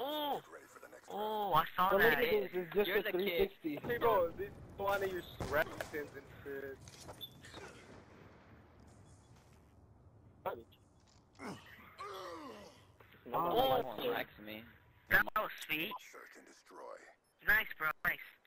Oh, oh, I saw The that. Is just You're a the kid. 360. Hey bro, this one of your and shit. Oh, Next to me. That was sweet. Destroy. Nice, bro. Nice.